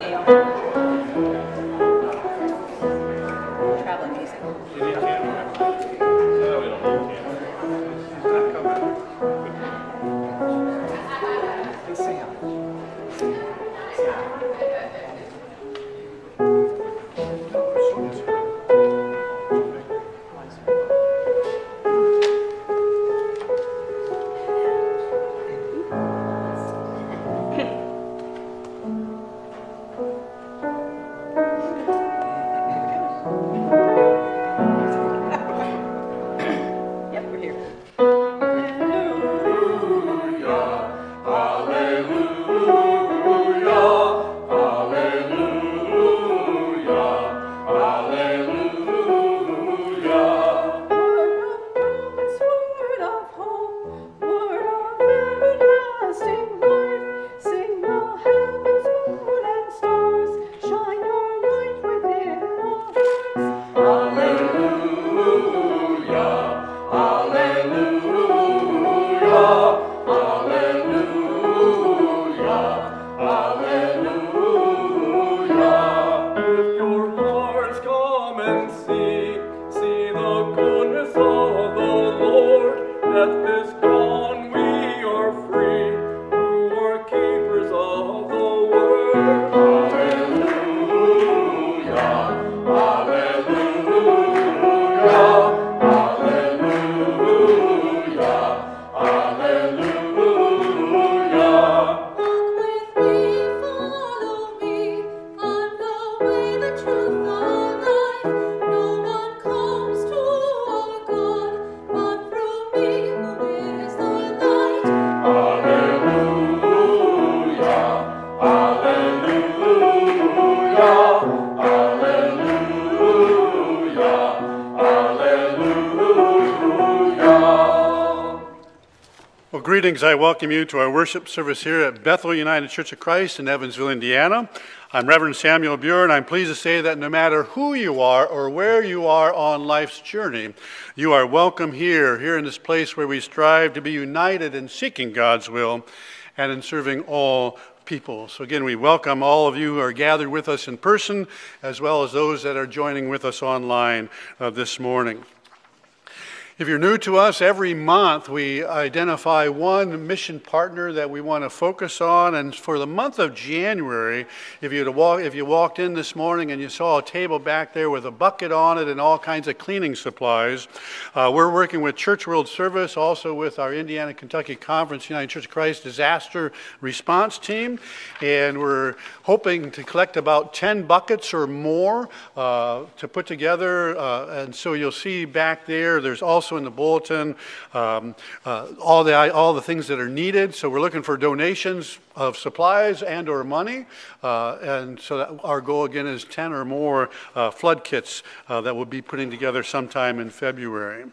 Traveling music. Greetings. I welcome you to our worship service here at Bethel United Church of Christ in Evansville, Indiana. I'm Reverend Samuel Buer, and I'm pleased to say that no matter who you are or where you are on life's journey, you are welcome here, here in this place where we strive to be united in seeking God's will and in serving all people. So, again, we welcome all of you who are gathered with us in person, as well as those that are joining with us online uh, this morning. If you're new to us, every month we identify one mission partner that we want to focus on. And for the month of January, if you, walk, if you walked in this morning and you saw a table back there with a bucket on it and all kinds of cleaning supplies, uh, we're working with Church World Service, also with our Indiana Kentucky Conference United Church of Christ Disaster Response Team. And we're hoping to collect about 10 buckets or more uh, to put together. Uh, and so you'll see back there, there's also in the bulletin um, uh, all, the, all the things that are needed. So we're looking for donations of supplies and or money. Uh, and so our goal again is 10 or more uh, flood kits uh, that we'll be putting together sometime in February.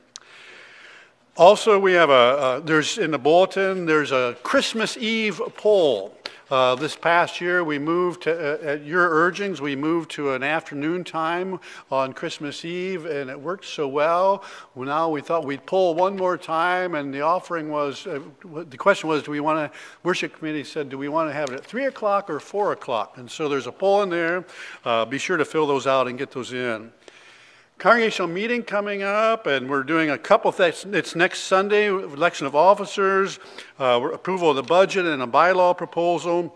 Also, we have a, uh, there's in the bulletin, there's a Christmas Eve poll. Uh, this past year, we moved to, uh, at your urgings, we moved to an afternoon time on Christmas Eve, and it worked so well. Well, now we thought we'd pull one more time, and the offering was, uh, the question was, do we want to, worship committee said, do we want to have it at 3 o'clock or 4 o'clock? And so there's a poll in there. Uh, be sure to fill those out and get those in congregational meeting coming up, and we're doing a couple things. It's next Sunday, election of officers, uh, approval of the budget, and a bylaw proposal.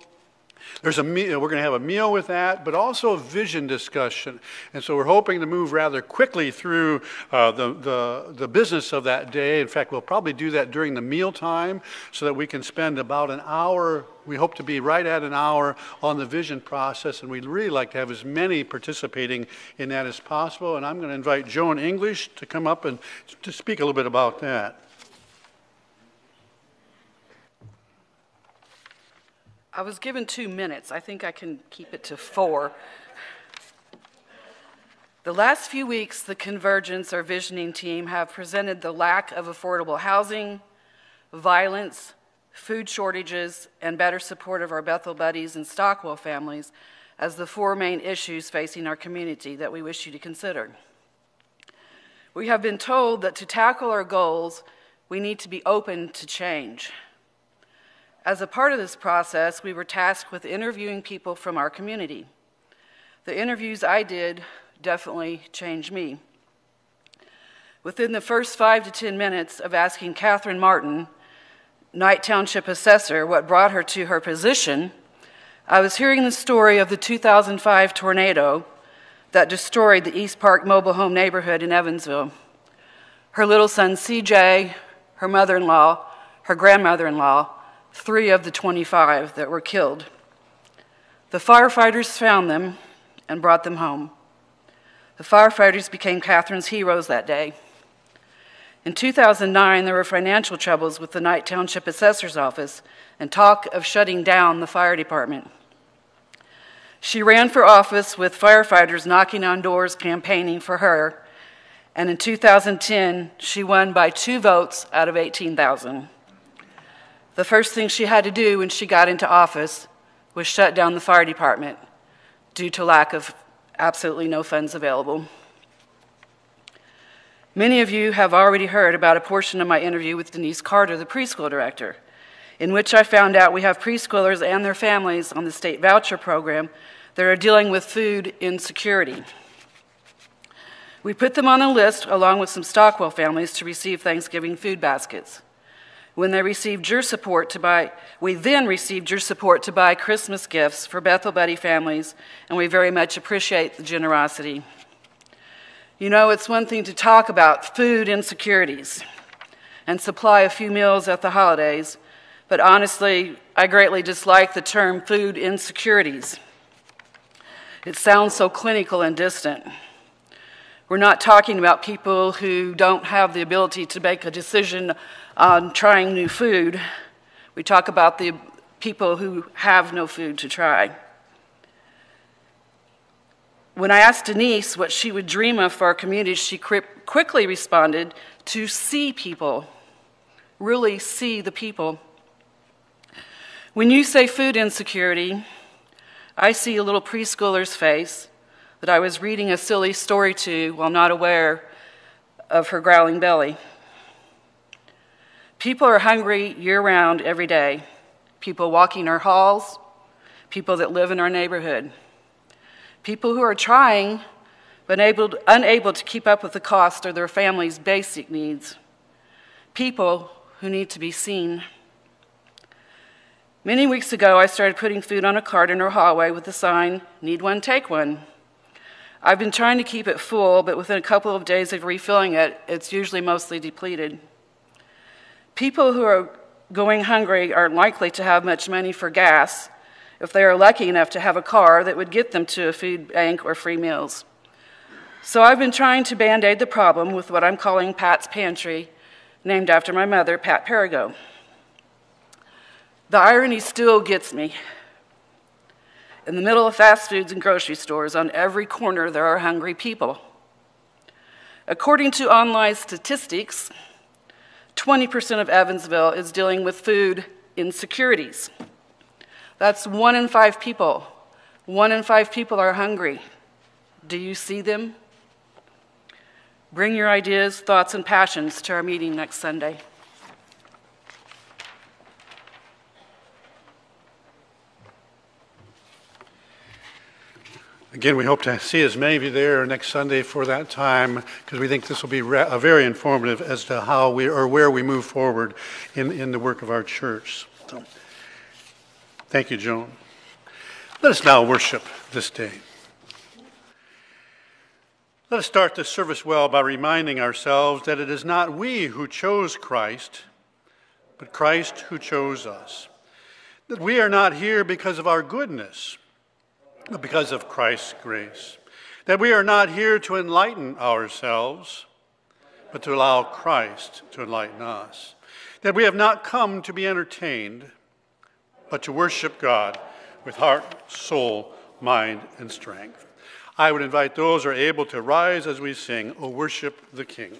There's a me- we're going to have a meal with that, but also a vision discussion. And so we're hoping to move rather quickly through uh, the, the, the business of that day. In fact, we'll probably do that during the meal time so that we can spend about an hour. We hope to be right at an hour on the vision process, and we'd really like to have as many participating in that as possible. And I'm going to invite Joan English to come up and to speak a little bit about that. I was given two minutes. I think I can keep it to four. The last few weeks, the Convergence or Visioning team have presented the lack of affordable housing, violence, food shortages, and better support of our Bethel Buddies and Stockwell families as the four main issues facing our community that we wish you to consider. We have been told that to tackle our goals, we need to be open to change. As a part of this process, we were tasked with interviewing people from our community. The interviews I did definitely changed me. Within the first five to 10 minutes of asking Catherine Martin, Knight Township assessor, what brought her to her position, I was hearing the story of the 2005 tornado that destroyed the East Park mobile home neighborhood in Evansville. Her little son CJ, her mother in law, her grandmother in law, three of the 25 that were killed. The firefighters found them and brought them home. The firefighters became Catherine's heroes that day. In 2009, there were financial troubles with the Knight Township Assessor's Office and talk of shutting down the fire department. She ran for office with firefighters knocking on doors campaigning for her, and in 2010, she won by two votes out of 18,000. The first thing she had to do when she got into office was shut down the fire department due to lack of absolutely no funds available. Many of you have already heard about a portion of my interview with Denise Carter, the preschool director, in which I found out we have preschoolers and their families on the state voucher program that are dealing with food insecurity. We put them on a list along with some Stockwell families to receive Thanksgiving food baskets. When they received your support to buy, we then received your support to buy Christmas gifts for Bethel Buddy families, and we very much appreciate the generosity. You know, it's one thing to talk about food insecurities and supply a few meals at the holidays, but honestly, I greatly dislike the term food insecurities. It sounds so clinical and distant. We're not talking about people who don't have the ability to make a decision on trying new food. We talk about the people who have no food to try. When I asked Denise what she would dream of for our community, she quickly responded to see people, really see the people. When you say food insecurity, I see a little preschooler's face that I was reading a silly story to while not aware of her growling belly. People are hungry year round every day. People walking our halls, people that live in our neighborhood, people who are trying but able, unable to keep up with the cost of their family's basic needs, people who need to be seen. Many weeks ago, I started putting food on a cart in our hallway with the sign, Need one, take one. I've been trying to keep it full, but within a couple of days of refilling it, it's usually mostly depleted. People who are going hungry aren't likely to have much money for gas if they are lucky enough to have a car that would get them to a food bank or free meals. So I've been trying to band aid the problem with what I'm calling Pat's Pantry, named after my mother, Pat Perigo. The irony still gets me. In the middle of fast foods and grocery stores, on every corner, there are hungry people. According to online statistics, 20% of Evansville is dealing with food insecurities. That's one in five people. One in five people are hungry. Do you see them? Bring your ideas, thoughts, and passions to our meeting next Sunday. Again, we hope to see as many of you there next Sunday for that time because we think this will be re- very informative as to how we or where we move forward in, in the work of our church. So, thank you, Joan. Let us now worship this day. Let us start this service well by reminding ourselves that it is not we who chose Christ, but Christ who chose us. That we are not here because of our goodness but because of Christ's grace. That we are not here to enlighten ourselves, but to allow Christ to enlighten us. That we have not come to be entertained, but to worship God with heart, soul, mind, and strength. I would invite those who are able to rise as we sing, O worship the King.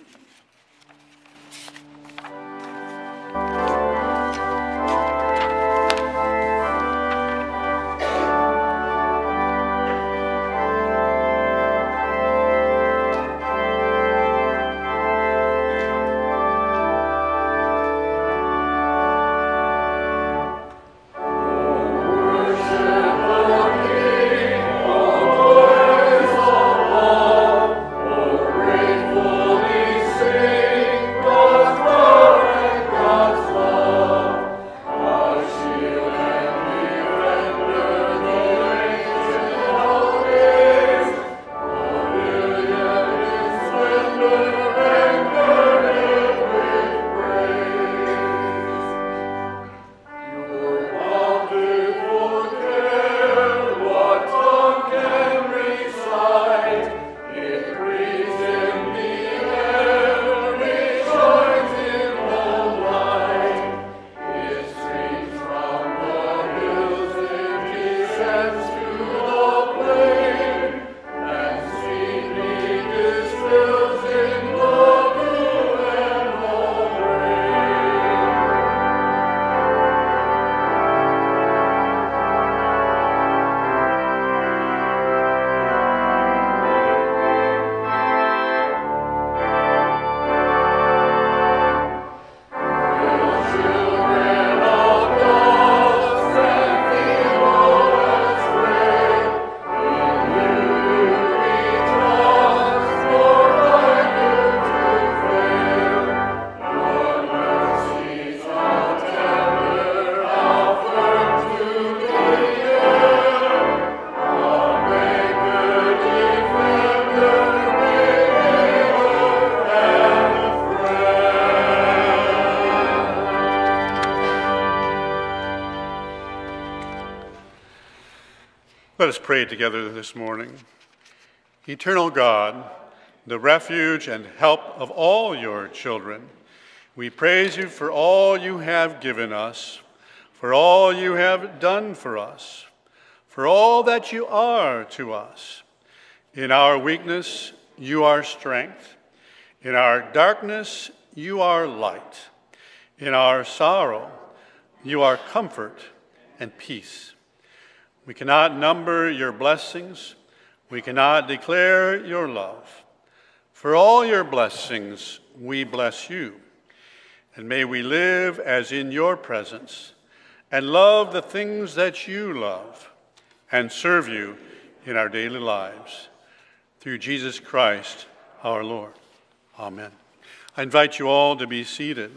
Pray together this morning. Eternal God, the refuge and help of all your children, we praise you for all you have given us, for all you have done for us, for all that you are to us. In our weakness, you are strength. In our darkness, you are light. In our sorrow, you are comfort and peace. We cannot number your blessings. We cannot declare your love. For all your blessings, we bless you. And may we live as in your presence and love the things that you love and serve you in our daily lives. Through Jesus Christ our Lord. Amen. I invite you all to be seated.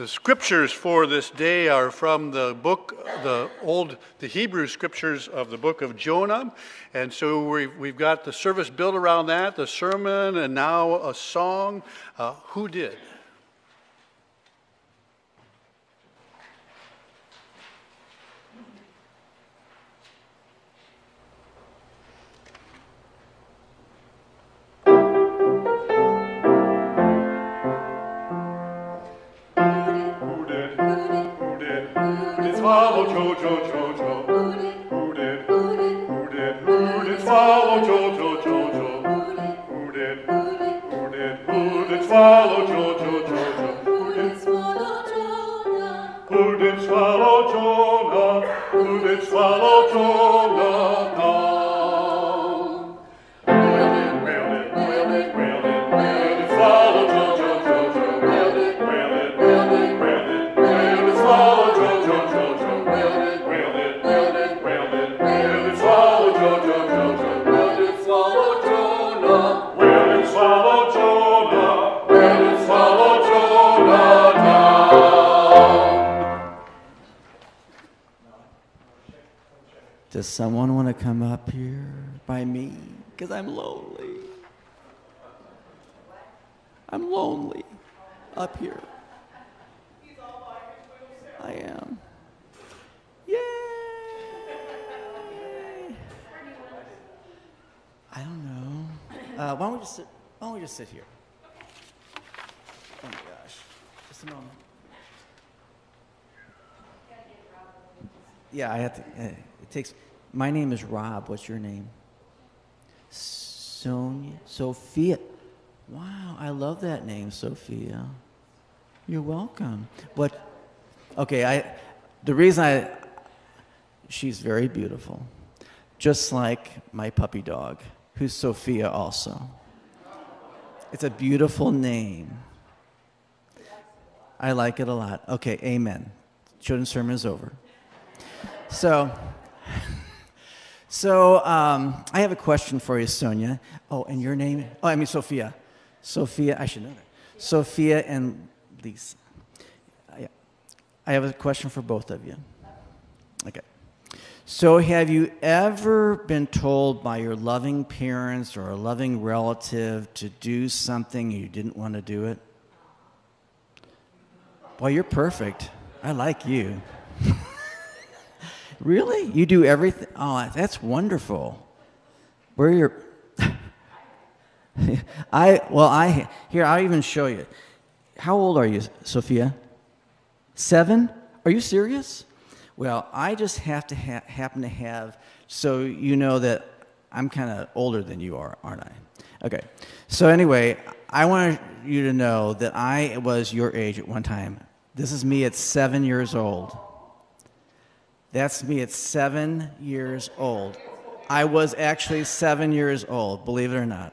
The scriptures for this day are from the book, the old, the Hebrew scriptures of the book of Jonah. And so we've, we've got the service built around that, the sermon, and now a song. Uh, who did? Who did swallow Jonah? Who did swallow Jonah Does someone want to come up here by me? Because I'm lonely. I'm lonely up here. I am. Yay! I don't know. Uh, why don't we just sit? Why don't we just sit here? Oh my gosh! Just a moment. Yeah, I have to. It takes. My name is Rob. What's your name? Sonia. Sophia. Wow, I love that name, Sophia. You're welcome. What? Okay, I. The reason I. She's very beautiful, just like my puppy dog, who's Sophia also. It's a beautiful name. I like it a lot. Okay, amen. Children's sermon is over. So, so um, I have a question for you, Sonia. Oh, and your name? Oh, I mean Sophia. Sophia, I should know that. Sophia and Lisa. I, I have a question for both of you. Okay. So, have you ever been told by your loving parents or a loving relative to do something you didn't want to do it? Well, you're perfect. I like you. Really? You do everything? Oh, that's wonderful. Where are your I well, I here I'll even show you. How old are you, Sophia? Seven? Are you serious? Well, I just have to ha- happen to have so you know that I'm kind of older than you are, aren't I? Okay. So anyway, I want you to know that I was your age at one time. This is me at seven years old. That's me at seven years old. I was actually seven years old, believe it or not.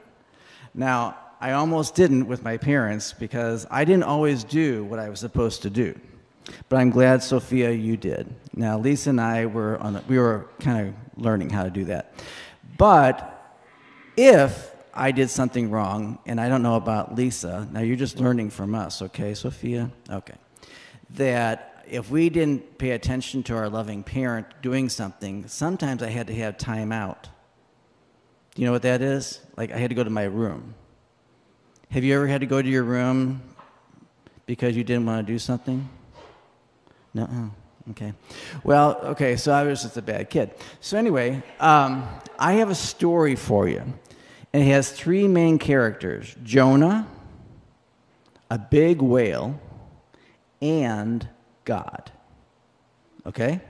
Now, I almost didn't with my parents because I didn't always do what I was supposed to do. But I'm glad, Sophia, you did. Now, Lisa and I were on we were kind of learning how to do that. But if I did something wrong, and I don't know about Lisa, now you're just learning from us, okay, Sophia? Okay. That if we didn't pay attention to our loving parent doing something, sometimes I had to have time out. Do you know what that is? Like I had to go to my room. Have you ever had to go to your room because you didn't want to do something? No. Okay. Well, okay, so I was just a bad kid. So, anyway, um, I have a story for you. And it has three main characters Jonah, a big whale, and God. Okay?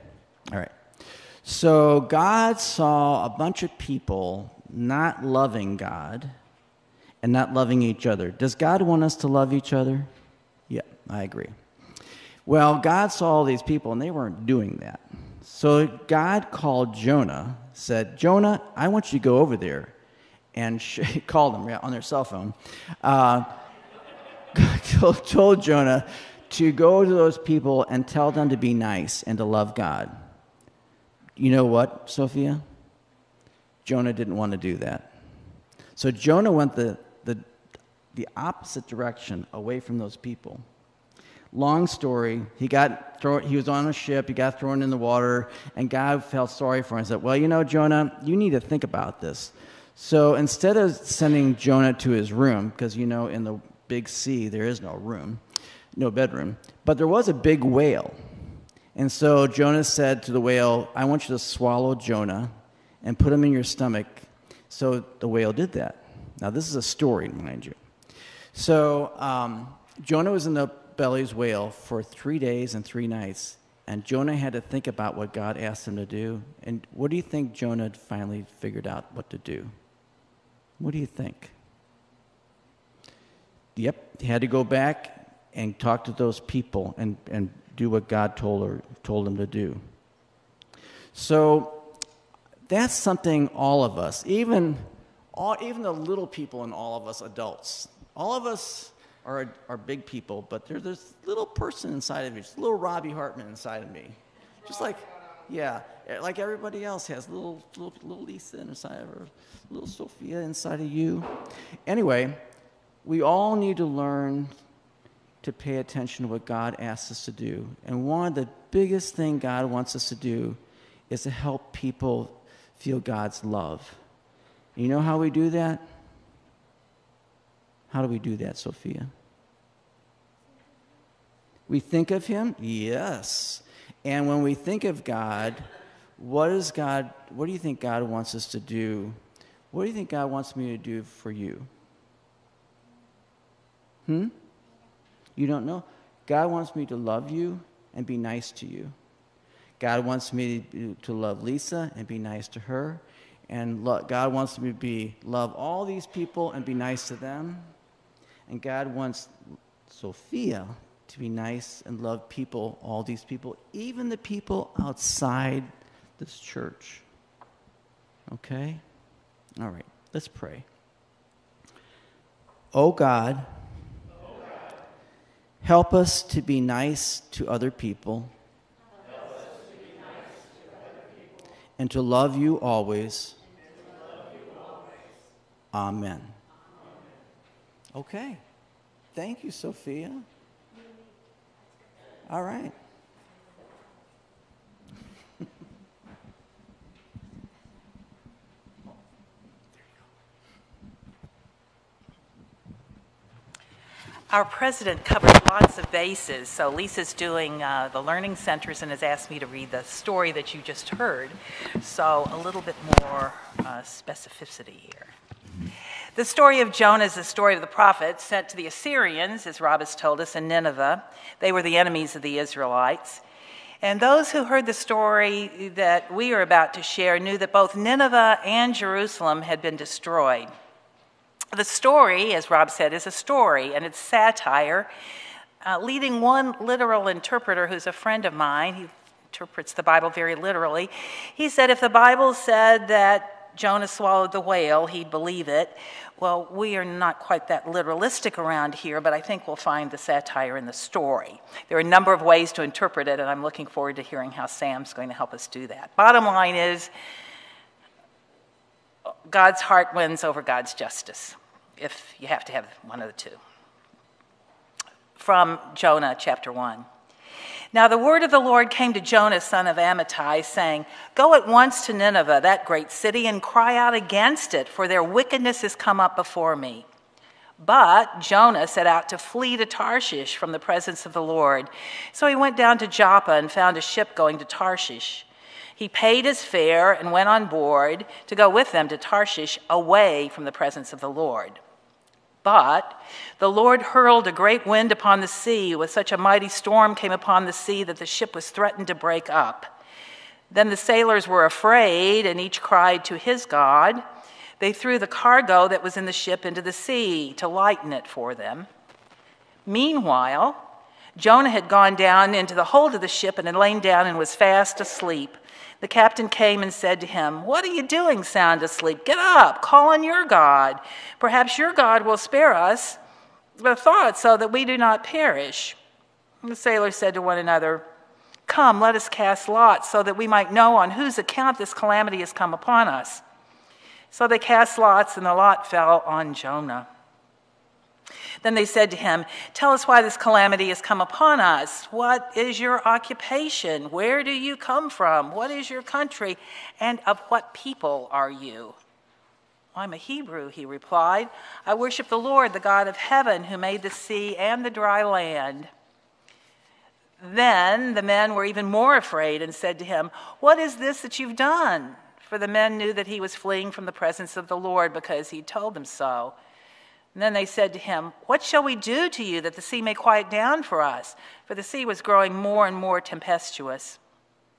All right. So, God saw a bunch of people not loving God and not loving each other. Does God want us to love each other? Yeah, I agree. Well, God saw all these people and they weren't doing that. So God called Jonah, said, Jonah, I want you to go over there. And he called them yeah, on their cell phone. Uh, told Jonah to go to those people and tell them to be nice and to love God. You know what, Sophia? Jonah didn't want to do that. So Jonah went the, the, the opposite direction away from those people. Long story, he got thrown, he was on a ship, he got thrown in the water, and God felt sorry for him and said, Well, you know, Jonah, you need to think about this. So instead of sending Jonah to his room, because you know, in the big sea, there is no room, no bedroom, but there was a big whale. And so Jonah said to the whale, I want you to swallow Jonah and put him in your stomach. So the whale did that. Now, this is a story, mind you. So um, Jonah was in the belly's whale for three days and three nights, and Jonah had to think about what God asked him to do. And what do you think Jonah finally figured out what to do? What do you think? Yep, he had to go back and talk to those people and, and do what God told, her, told them to do. So that's something all of us, even, all, even the little people in all of us adults, all of us are, are big people, but there's this little person inside of you, just little Robbie Hartman inside of me. Just like, yeah, like everybody else has little, little, little Lisa inside of her, little Sophia inside of you. Anyway, we all need to learn to pay attention to what God asks us to do. And one of the biggest thing God wants us to do is to help people feel God's love. You know how we do that? How do we do that, Sophia? We think of Him? Yes. And when we think of God, what is God, what do you think God wants us to do? What do you think God wants me to do for you? Hmm? You don't know? God wants me to love you and be nice to you. God wants me to, love Lisa and be nice to her. And lo- God wants me to be love all these people and be nice to them. And God wants Sophia to be nice and love people, all these people, even the people outside this church. Okay? All right, let's pray. Oh God, help us to be nice to other people and to love you always. Amen. Okay. Thank you, Sophia. All right. Our president covered lots of bases, so Lisa's doing uh, the learning centers and has asked me to read the story that you just heard. So a little bit more uh, specificity here. The story of Jonah is the story of the prophet sent to the Assyrians, as Rob has told us, in Nineveh. They were the enemies of the Israelites. And those who heard the story that we are about to share knew that both Nineveh and Jerusalem had been destroyed. The story, as Rob said, is a story, and it's satire, uh, leading one literal interpreter who's a friend of mine. He interprets the Bible very literally. He said if the Bible said that Jonah swallowed the whale, he'd believe it. Well, we are not quite that literalistic around here, but I think we'll find the satire in the story. There are a number of ways to interpret it, and I'm looking forward to hearing how Sam's going to help us do that. Bottom line is, God's heart wins over God's justice, if you have to have one of the two. From Jonah chapter 1. Now the word of the Lord came to Jonah, son of Amittai, saying, Go at once to Nineveh, that great city, and cry out against it, for their wickedness has come up before me. But Jonah set out to flee to Tarshish from the presence of the Lord. So he went down to Joppa and found a ship going to Tarshish. He paid his fare and went on board to go with them to Tarshish away from the presence of the Lord. But the Lord hurled a great wind upon the sea, with such a mighty storm came upon the sea that the ship was threatened to break up. Then the sailors were afraid, and each cried to his God. They threw the cargo that was in the ship into the sea to lighten it for them. Meanwhile, Jonah had gone down into the hold of the ship and had lain down and was fast asleep. The captain came and said to him, What are you doing, sound asleep? Get up, call on your God. Perhaps your God will spare us the thought so that we do not perish. And the sailors said to one another, Come, let us cast lots so that we might know on whose account this calamity has come upon us. So they cast lots, and the lot fell on Jonah. Then they said to him, Tell us why this calamity has come upon us. What is your occupation? Where do you come from? What is your country? And of what people are you? I'm a Hebrew, he replied. I worship the Lord, the God of heaven, who made the sea and the dry land. Then the men were even more afraid and said to him, What is this that you've done? For the men knew that he was fleeing from the presence of the Lord because he told them so. And then they said to him, What shall we do to you that the sea may quiet down for us? For the sea was growing more and more tempestuous.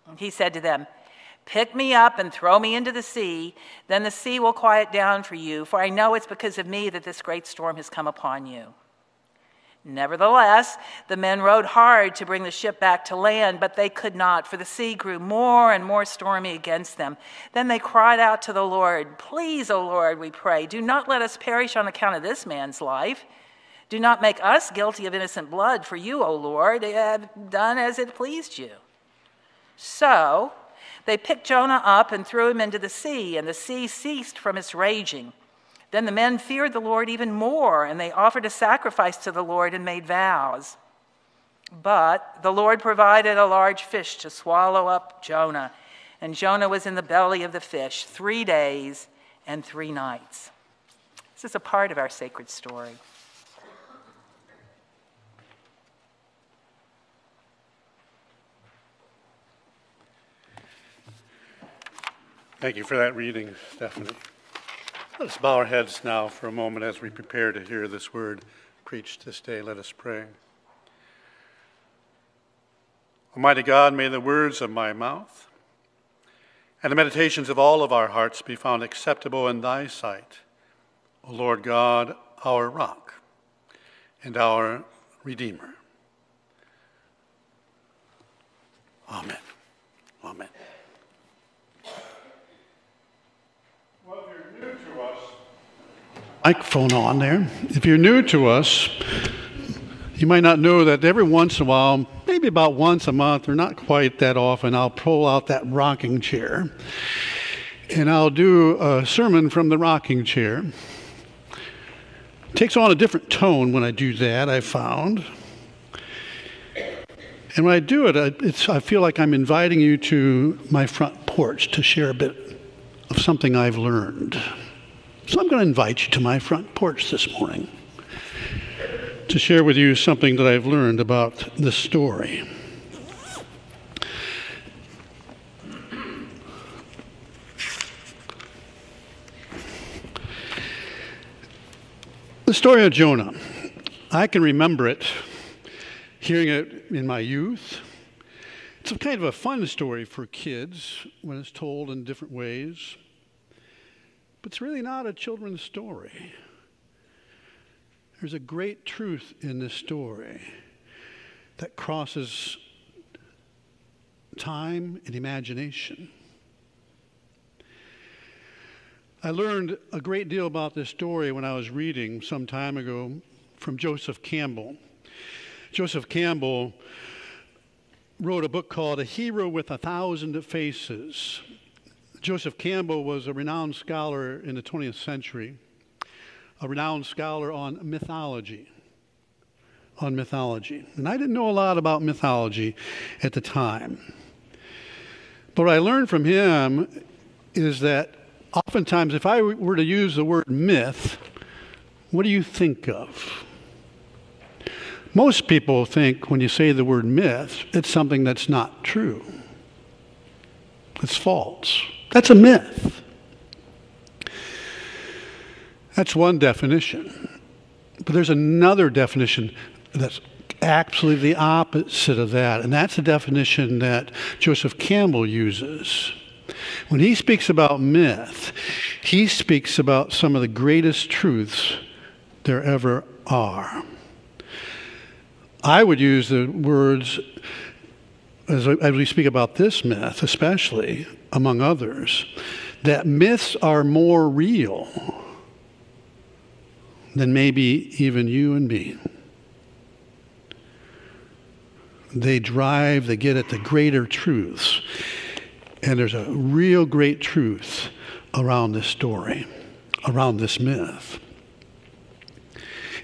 And he said to them, Pick me up and throw me into the sea, then the sea will quiet down for you, for I know it's because of me that this great storm has come upon you. Nevertheless, the men rowed hard to bring the ship back to land, but they could not, for the sea grew more and more stormy against them. Then they cried out to the Lord, Please, O Lord, we pray, do not let us perish on account of this man's life. Do not make us guilty of innocent blood, for you, O Lord, have done as it pleased you. So they picked Jonah up and threw him into the sea, and the sea ceased from its raging. Then the men feared the Lord even more, and they offered a sacrifice to the Lord and made vows. But the Lord provided a large fish to swallow up Jonah, and Jonah was in the belly of the fish three days and three nights. This is a part of our sacred story. Thank you for that reading, Stephanie. Let us bow our heads now for a moment as we prepare to hear this word preached this day. Let us pray. Almighty God, may the words of my mouth and the meditations of all of our hearts be found acceptable in thy sight, O Lord God, our rock and our Redeemer. Amen. Amen. Well, if you're new to us, microphone on there. If you're new to us, you might not know that every once in a while, maybe about once a month or not quite that often, I'll pull out that rocking chair and I'll do a sermon from the rocking chair. It takes on a different tone when I do that, I found. And when I do it, I, I feel like I'm inviting you to my front porch to share a bit of something I've learned. So I'm going to invite you to my front porch this morning to share with you something that I've learned about this story. The story of Jonah. I can remember it, hearing it in my youth. It's a kind of a fun story for kids when it's told in different ways. But it's really not a children's story. There's a great truth in this story that crosses time and imagination. I learned a great deal about this story when I was reading some time ago from Joseph Campbell. Joseph Campbell wrote a book called A Hero with a Thousand Faces. Joseph Campbell was a renowned scholar in the 20th century, a renowned scholar on mythology. On mythology. And I didn't know a lot about mythology at the time. But what I learned from him is that oftentimes, if I were to use the word myth, what do you think of? Most people think when you say the word myth, it's something that's not true. It's false. That's a myth. That's one definition. But there's another definition that's absolutely the opposite of that, and that's the definition that Joseph Campbell uses. When he speaks about myth, he speaks about some of the greatest truths there ever are. I would use the words, as, as we speak about this myth, especially among others, that myths are more real than maybe even you and me. They drive, they get at the greater truths. And there's a real great truth around this story, around this myth.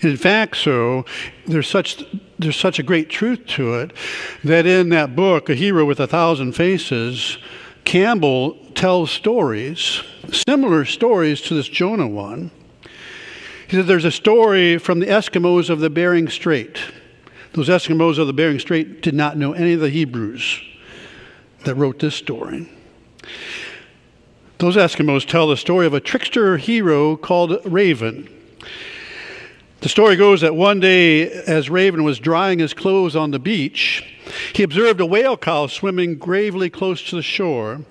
In fact, so there's such there's such a great truth to it that in that book, A Hero with a Thousand Faces, Campbell tells stories, similar stories to this Jonah one. He said there's a story from the Eskimos of the Bering Strait. Those Eskimos of the Bering Strait did not know any of the Hebrews that wrote this story. Those Eskimos tell the story of a trickster hero called Raven. The story goes that one day, as Raven was drying his clothes on the beach, he observed a whale cow swimming gravely close to the shore.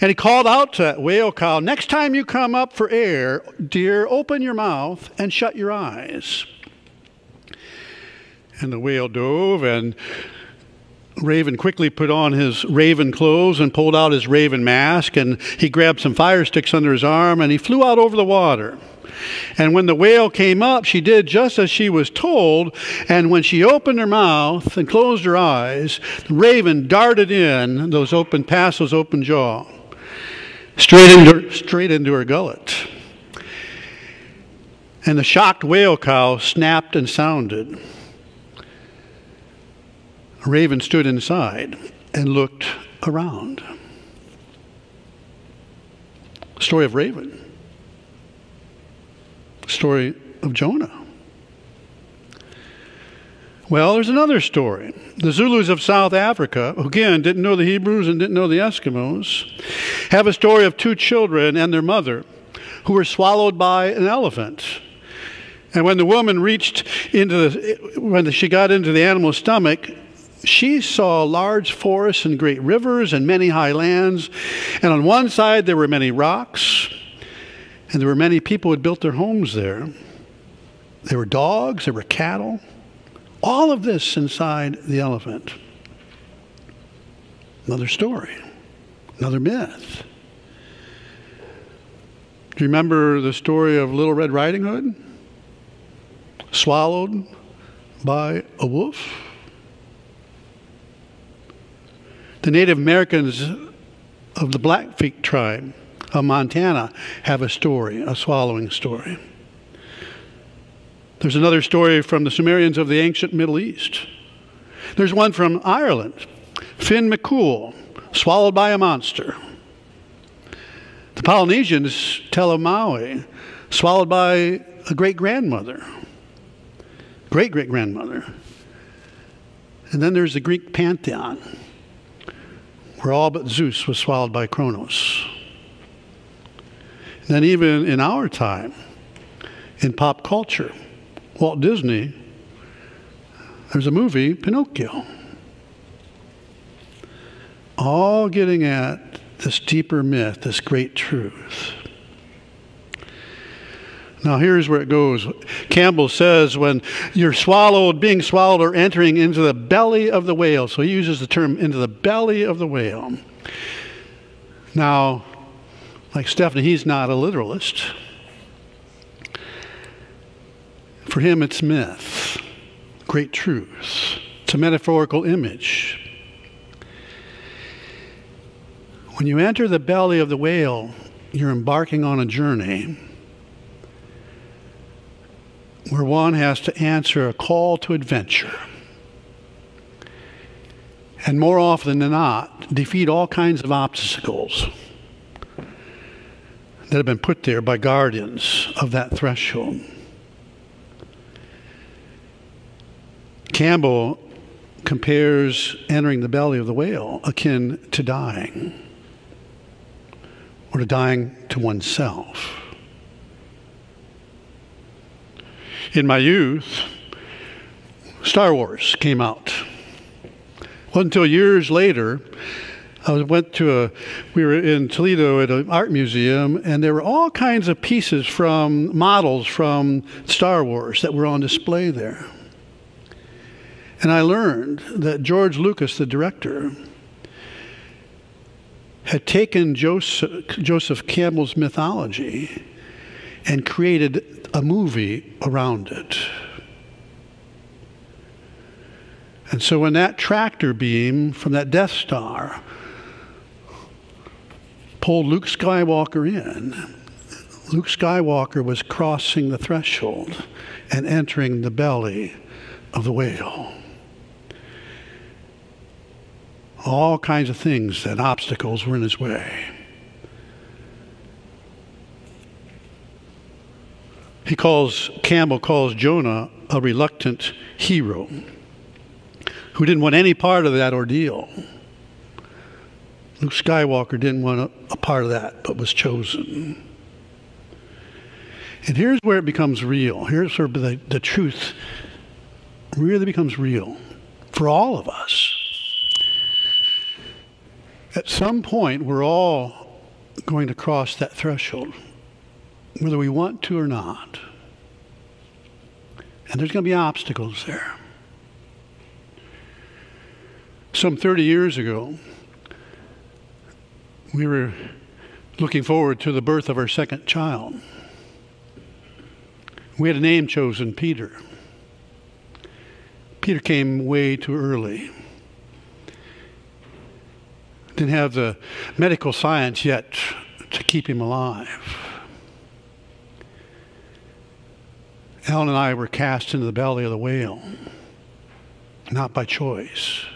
And he called out to that whale cow, Next time you come up for air, dear, open your mouth and shut your eyes. And the whale dove, and Raven quickly put on his raven clothes and pulled out his raven mask, and he grabbed some fire sticks under his arm, and he flew out over the water. And when the whale came up, she did just as she was told. And when she opened her mouth and closed her eyes, the raven darted in those open, past those open jaw, straight into, straight into her gullet. And the shocked whale cow snapped and sounded. Raven stood inside and looked around. Story of Raven. Story of Jonah. Well, there's another story. The Zulus of South Africa, again didn't know the Hebrews and didn't know the Eskimos, have a story of two children and their mother who were swallowed by an elephant. And when the woman reached into the, when she got into the animal's stomach, she saw large forests and great rivers and many high lands. And on one side there were many rocks, and there were many people who had built their homes there. There were dogs, there were cattle. All of this inside the elephant. Another story, another myth. Do you remember the story of Little Red Riding Hood? Swallowed by a wolf? The Native Americans of the Blackfeet tribe of Montana have a story, a swallowing story. There's another story from the Sumerians of the ancient Middle East. There's one from Ireland, Finn McCool, swallowed by a monster. The Polynesians tell of Maui, swallowed by a great grandmother, great great grandmother. And then there's the Greek pantheon, where all but Zeus was swallowed by Kronos. Then, even in our time, in pop culture, Walt Disney, there's a movie, Pinocchio. All getting at this deeper myth, this great truth. Now, here's where it goes. Campbell says, when you're swallowed, being swallowed, or entering into the belly of the whale. So he uses the term into the belly of the whale. Now, like Stephanie, he's not a literalist. For him, it's myth, great truth. It's a metaphorical image. When you enter the belly of the whale, you're embarking on a journey where one has to answer a call to adventure. And more often than not, defeat all kinds of obstacles that have been put there by guardians of that threshold. Campbell compares entering the belly of the whale akin to dying or to dying to oneself. In my youth, Star Wars came out. It wasn't until years later I went to a, we were in Toledo at an art museum, and there were all kinds of pieces from models from Star Wars that were on display there. And I learned that George Lucas, the director, had taken Joseph, Joseph Campbell's mythology and created a movie around it. And so when that tractor beam from that Death Star pulled Luke Skywalker in, Luke Skywalker was crossing the threshold and entering the belly of the whale. All kinds of things and obstacles were in his way. He calls, Campbell calls Jonah a reluctant hero who didn't want any part of that ordeal. Luke Skywalker didn't want a, a, part of that, but was chosen. And here's where it becomes real. Here's where the, the truth really becomes real for all of us. At some point, we're all going to cross that threshold, whether we want to or not. And there's going to be obstacles there. Some 30 years ago, we were looking forward to the birth of our second child. We had a name chosen, Peter. Peter came way too early. Didn't have the medical science yet to keep him alive. Alan and I were cast into the belly of the whale, not by choice.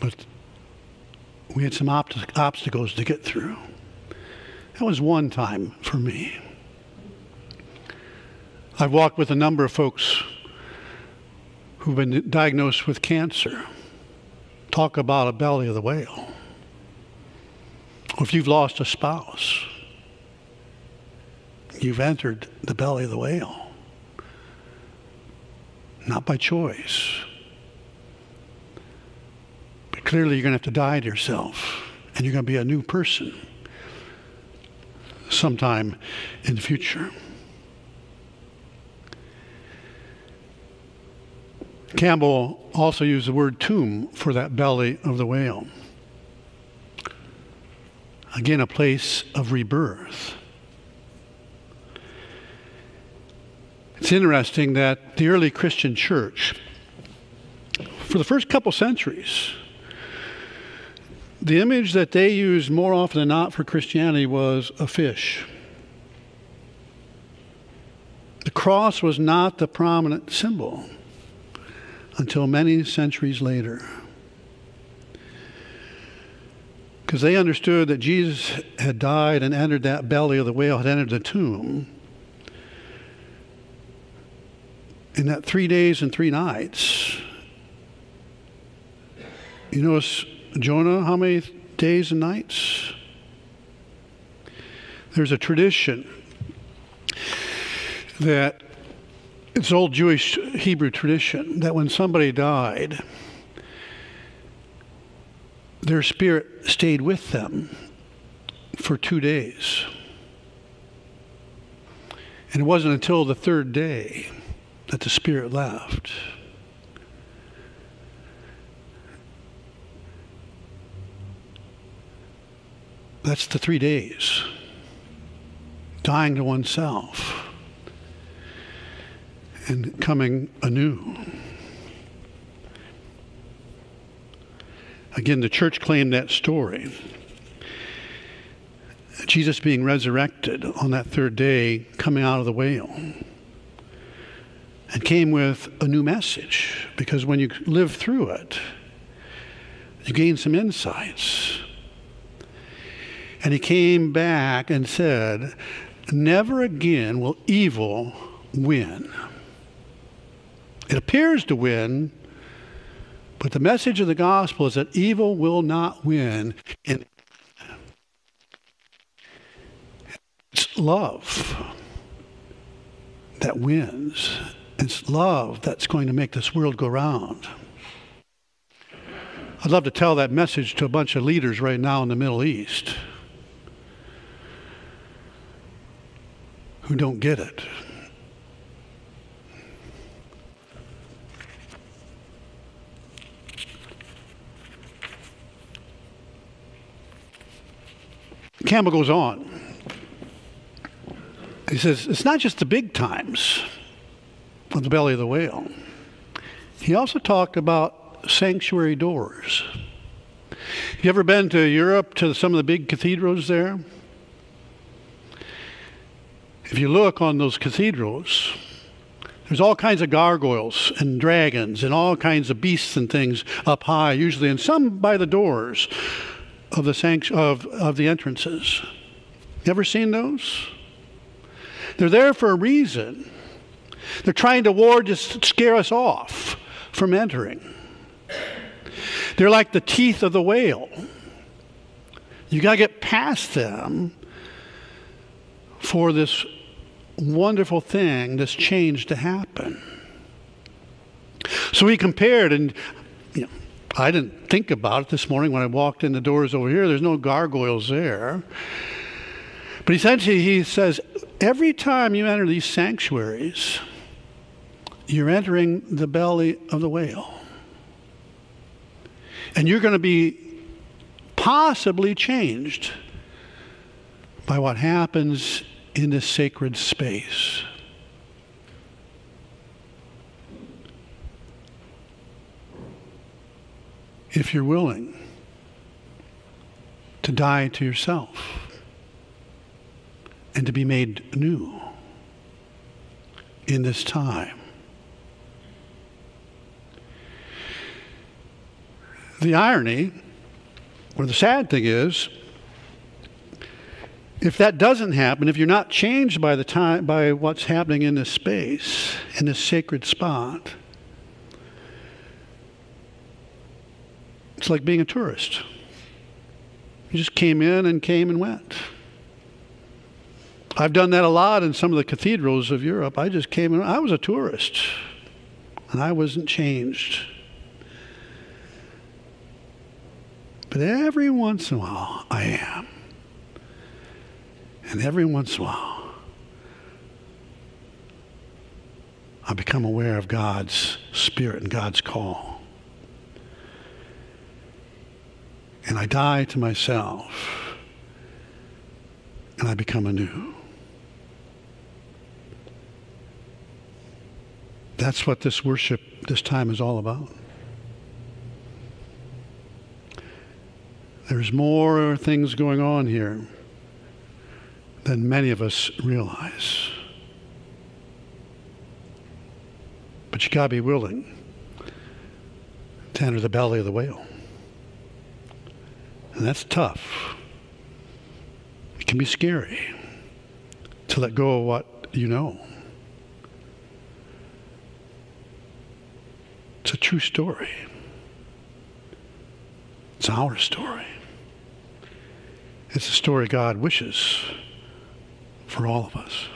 But we had some obstacles to get through. That was one time for me. I've walked with a number of folks who've been diagnosed with cancer. Talk about a belly of the whale. Or if you've lost a spouse, you've entered the belly of the whale. Not by choice. Clearly, you're going to have to die to yourself, and you're going to be a new person sometime in the future. Campbell also used the word tomb for that belly of the whale. Again, a place of rebirth. It's interesting that the early Christian church, for the first couple centuries, the image that they used more often than not for Christianity was a fish. The cross was not the prominent symbol until many centuries later. Because they understood that Jesus had died and entered that belly of the whale, had entered the tomb. In that three days and three nights, you notice Jonah, how many days and nights? There's a tradition that it's old Jewish Hebrew tradition that when somebody died, their spirit stayed with them for two days. And it wasn't until the third day that the spirit left. That's the three days. Dying to oneself and coming anew. Again, the church claimed that story. Jesus being resurrected on that third day, coming out of the whale, and came with a new message because when you live through it, you gain some insights. And he came back and said, Never again will evil win. It appears to win, but the message of the gospel is that evil will not win. And it's love that wins. It's love that's going to make this world go round. I'd love to tell that message to a bunch of leaders right now in the Middle East who don't get it. Campbell goes on. He says, it's not just the big times of the belly of the whale. He also talked about sanctuary doors. You ever been to Europe to some of the big cathedrals there? If you look on those cathedrals, there's all kinds of gargoyles and dragons and all kinds of beasts and things up high, usually, and some by the doors of the sanct- of, of the entrances. You ever seen those? They're there for a reason. They're trying to ward to scare us off from entering. They're like the teeth of the whale. You got to get past them for this wonderful thing, this change to happen. So we compared, and you know, I didn't think about it this morning when I walked in the doors over here. There's no gargoyles there. But essentially, he says every time you enter these sanctuaries, you're entering the belly of the whale. And you're going to be possibly changed by what happens in this sacred space. If you're willing to die to yourself and to be made new in this time. The irony, or the sad thing is, if that doesn't happen, if you're not changed by the time by what's happening in this space, in this sacred spot, it's like being a tourist. You just came in and came and went. I've done that a lot in some of the cathedrals of Europe. I just came in, I was a tourist, and I wasn't changed. But every once in a while, I am. And every once in a while, I become aware of God's Spirit and God's call. And I die to myself, and I become anew. That's what this worship, this time is all about. There's more things going on here than many of us realize. But you got to be willing to enter the belly of the whale. And that's tough. It can be scary to let go of what you know. It's a true story. It's our story. It's a story God wishes for all of us.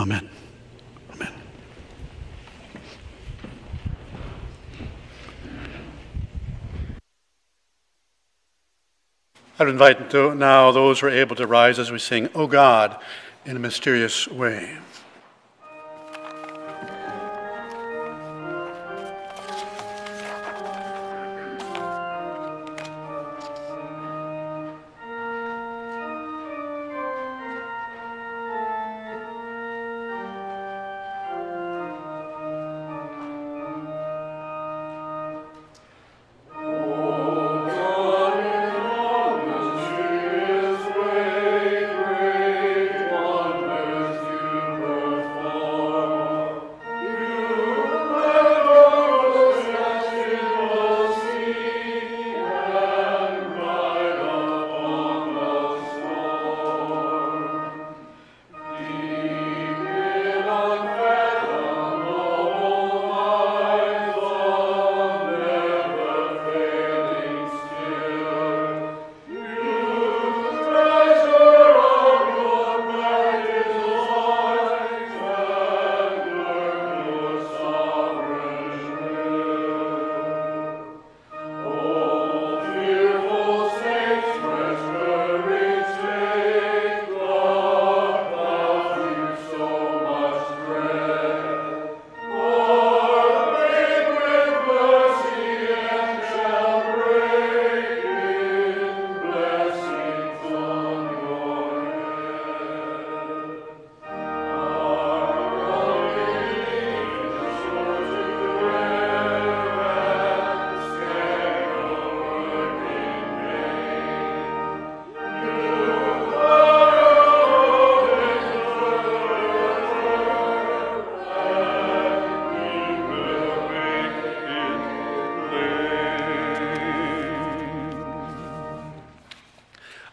Amen. Amen. I'd invite now those who are able to rise as we sing, O God, in a mysterious way.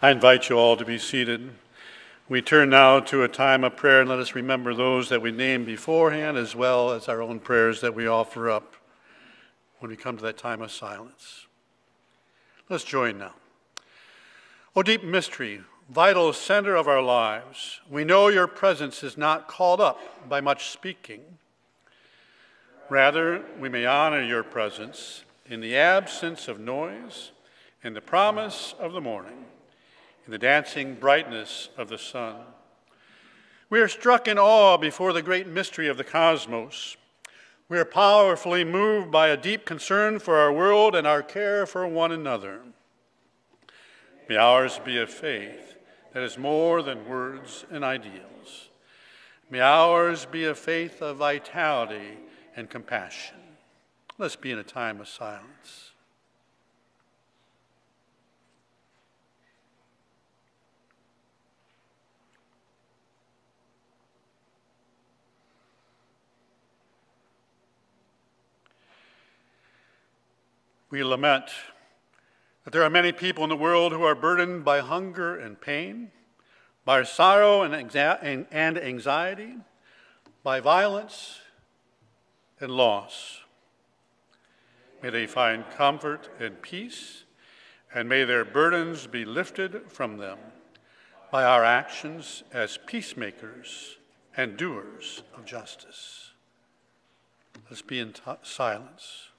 I invite you all to be seated. We turn now to a time of prayer, and let us remember those that we named beforehand as well as our own prayers that we offer up when we come to that time of silence. Let's join now. O deep mystery, vital center of our lives, we know your presence is not called up by much speaking. Rather, we may honor your presence in the absence of noise, in the promise of the morning, in the dancing brightness of the sun. We are struck in awe before the great mystery of the cosmos. We are powerfully moved by a deep concern for our world and our care for one another. May ours be a faith that is more than words and ideals. May ours be a faith of vitality and compassion. Let's be in a time of silence. We lament that there are many people in the world who are burdened by hunger and pain, by sorrow and anxiety, by violence and loss. May they find comfort and peace, and may their burdens be lifted from them by our actions as peacemakers and doers of justice. Let's be in silence.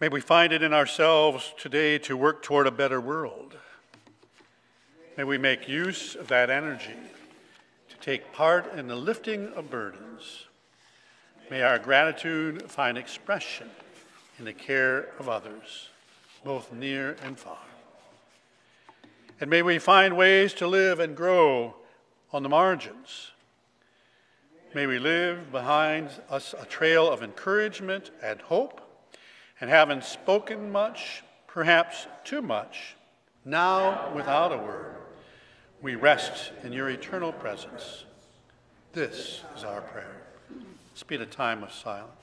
May we find it in ourselves today to work toward a better world. May we make use of that energy to take part in the lifting of burdens. May our gratitude find expression in the care of others, both near and far. And may we find ways to live and grow on the margins. May we live behind us a trail of encouragement and hope and having spoken much, perhaps too much, now without a word, we rest in your eternal presence. This is our prayer. Let's be a time of silence.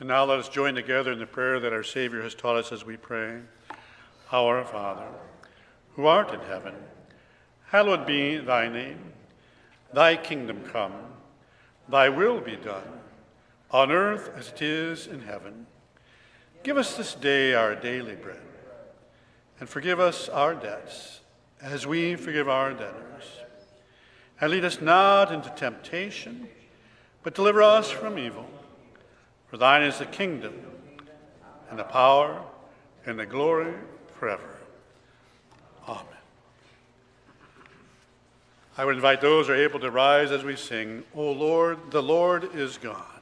And now let us join together in the prayer that our Savior has taught us as we pray. Our Father, who art in heaven, hallowed be thy name. Thy kingdom come, thy will be done, on earth as it is in heaven. Give us this day our daily bread, and forgive us our debts, as we forgive our debtors. And lead us not into temptation, but deliver us from evil. For thine is the kingdom, and the power, and the glory forever. Amen. I would invite those who are able to rise as we sing, O Lord, the Lord is God.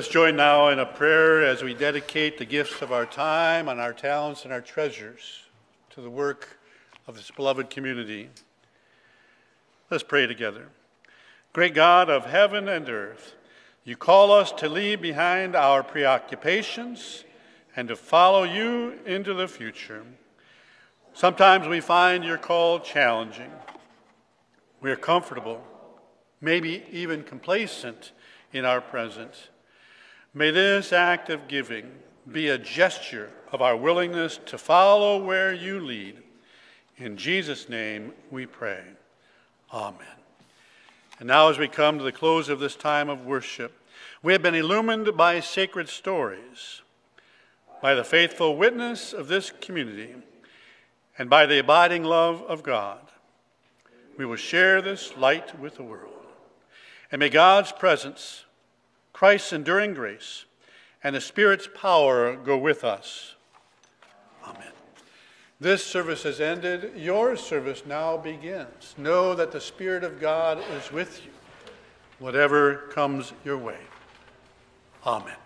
Let's join now in a prayer as we dedicate the gifts of our time and our talents and our treasures to the work of this beloved community. Let's pray together. Great God of heaven and earth, you call us to leave behind our preoccupations and to follow you into the future. Sometimes we find your call challenging. We are comfortable, maybe even complacent in our present. May this act of giving be a gesture of our willingness to follow where you lead. In Jesus' name we pray. Amen. And now, as we come to the close of this time of worship, we have been illumined by sacred stories, by the faithful witness of this community, and by the abiding love of God. We will share this light with the world. And may God's presence, Christ's enduring grace, and the Spirit's power go with us. Amen. This service has ended. Your service now begins. Know that the Spirit of God is with you, whatever comes your way. Amen.